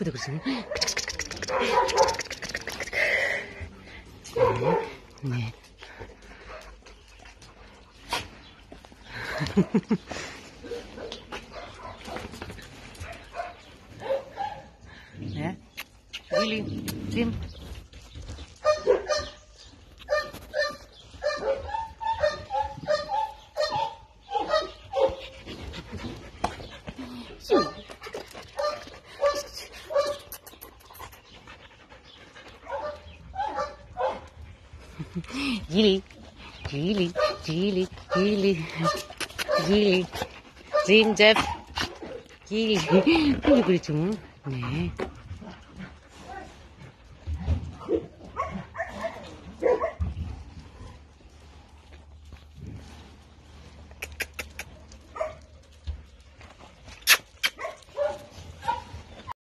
ブタブするねえ yang. Gili, Gili, Gili, Gili, Gili, Jim, Jeff, Gili. 그게 그랬죠. 네.